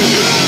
Yeah.